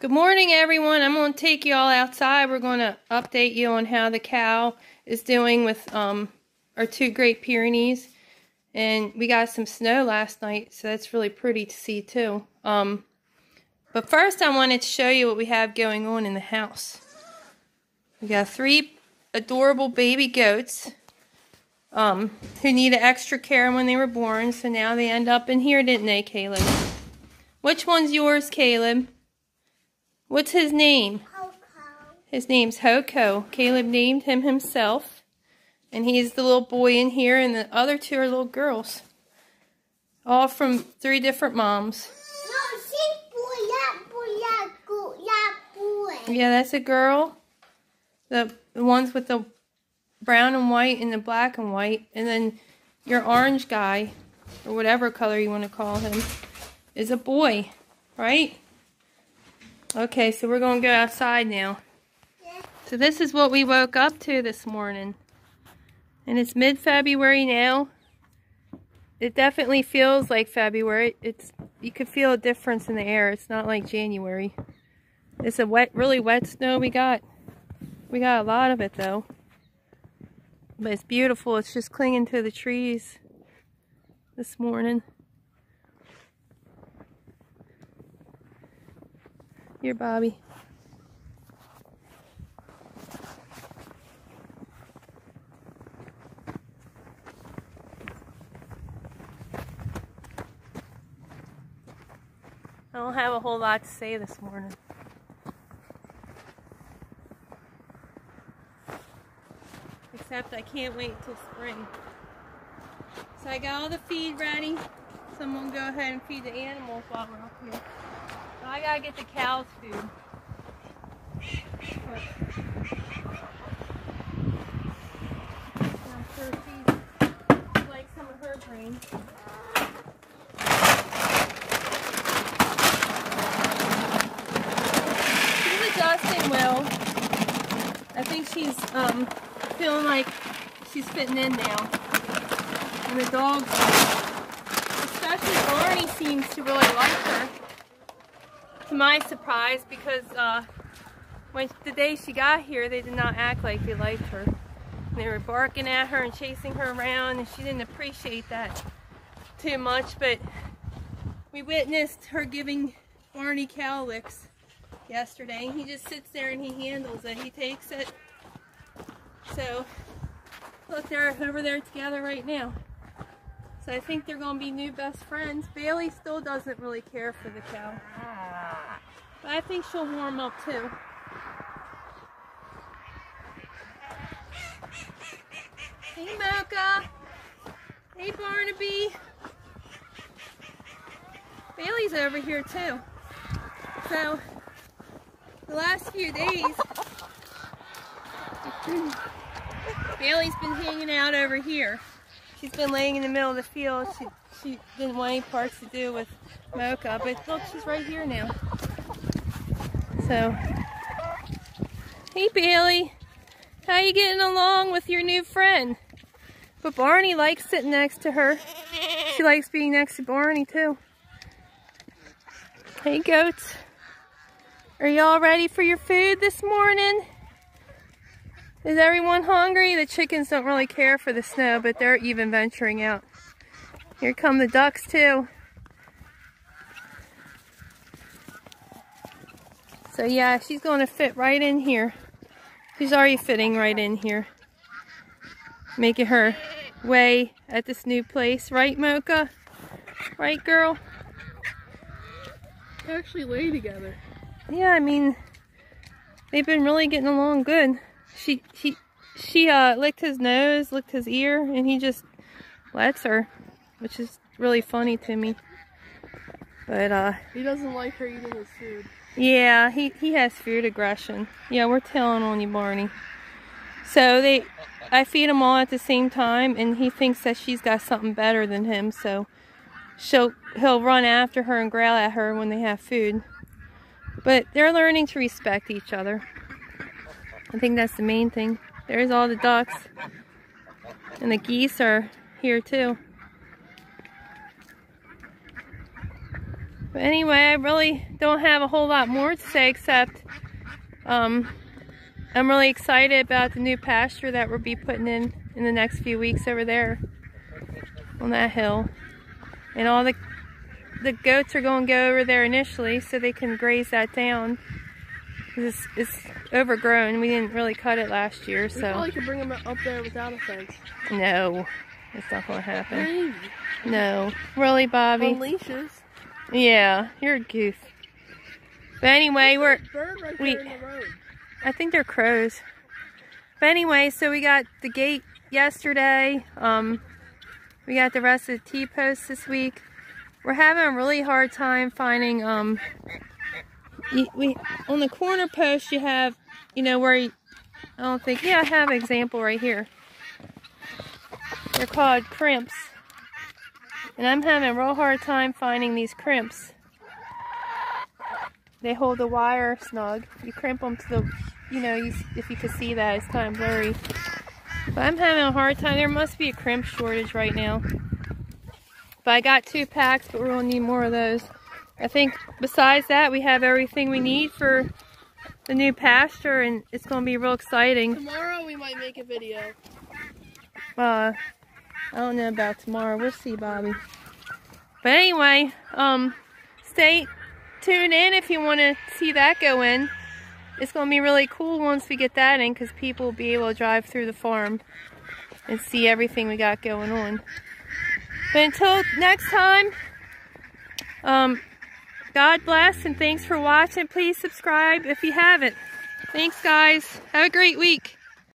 Good morning, everyone. I'm going to take you all outside. We're going to update you on how the cow is doing with um, our two Great Pyrenees. And we got some snow last night, so that's really pretty to see, too. Um, but first, I wanted to show you what we have going on in the house. We got three adorable baby goats um, who needed extra care when they were born, so now they end up in here, didn't they, Caleb? Which one's yours, Caleb? What's his name? Hoko. His name's Hoko. Caleb named him himself. And he's the little boy in here, and the other two are little girls. All from three different moms. No, she's boy, yeah, boy, yeah, go, yeah, boy. Yeah, that's a girl. The, the ones with the brown and white and the black and white. And then your orange guy, or whatever color you want to call him, is a boy, right? Okay, so we're going to go outside now. So this is what we woke up to this morning. And it's mid-February now. It definitely feels like February. It's You could feel a difference in the air. It's not like January. It's a wet, really wet snow we got. We got a lot of it though. But it's beautiful. It's just clinging to the trees this morning. Here, Bobby. I don't have a whole lot to say this morning. Except I can't wait till spring. So I got all the feed ready. So I'm gonna go ahead and feed the animals while we're up here. I gotta get the cows food. I'm sure some of her. She's adjusting well. I think she's um, feeling like she's fitting in now. And the dogs, especially Barney, seems to really like her. To my surprise, because uh, when the day she got here, they did not act like they liked her. They were barking at her and chasing her around, and she didn't appreciate that too much. But we witnessed her giving Barney cow licks yesterday. He just sits there and he handles it. He takes it. So, look, they're over there together right now. So I think they're going to be new best friends. Bailey still doesn't really care for the cow. I think she'll warm up too. Hey Mocha. Hey Barnaby. Bailey's over here too. So, the last few days, Bailey's been hanging out over here. She's been laying in the middle of the field. She, she didn't want any parts to do with Mocha, but look, she's right here now. So, hey Bailey, how you getting along with your new friend? But Barney likes sitting next to her. She likes being next to Barney too. Hey goats. Are y'all ready for your food this morning? Is everyone hungry? The chickens don't really care for the snow, but they're even venturing out. Here come the ducks too. So yeah, she's going to fit right in here. She's already fitting right in here. Making her way at this new place. Right, Mocha? Right, girl? They actually lay together. Yeah, I mean, they've been really getting along good. She, she, she, uh, licked his nose, licked his ear, and he just lets her, which is really funny to me. But, uh, He doesn't like her eating his food. yeah, he, he has food aggression. Yeah, we're telling on you, Barney. So they, I feed them all at the same time, and he thinks that she's got something better than him, so she'll, he'll run after her and growl at her when they have food. But they're learning to respect each other. I think that's the main thing. There's all the ducks. And the geese are here too. But anyway, I really don't have a whole lot more to say except um, I'm really excited about the new pasture that we'll be putting in in the next few weeks over there on that hill. And all the the goats are going to go over there initially so they can graze that down. It's, it's overgrown. We didn't really cut it last year, We so probably could bring them up there without a fence. no, it's not going to happen. Maybe. No, really, Bobby? On leashes. Yeah, you're a goof. But anyway, we're right we- there in the road. I think they're crows. But anyway, so we got the gate yesterday. Um, we got the rest of the T-posts this week. We're having a really hard time finding, um, we, on the corner post you have, you know, where you, I don't think, yeah, I have an example right here. They're called crimps. And I'm having a real hard time finding these crimps. They hold the wire snug. You crimp them to the, you know, you, if you could see that, it's kind of blurry. But I'm having a hard time. There must be a crimp shortage right now. But I got two packs, but we're gonna need more of those. I think besides that, we have everything we need for the new pasture, and it's gonna be real exciting. Tomorrow we might make a video. Uh, I don't know about tomorrow. We'll see, Bobby. But anyway, um, stay tuned in if you want to see that go in. It's going to be really cool once we get that in because people will be able to drive through the farm and see everything we got going on. But until next time, um, God bless and thanks for watching. Please subscribe if you haven't. Thanks, guys. Have a great week.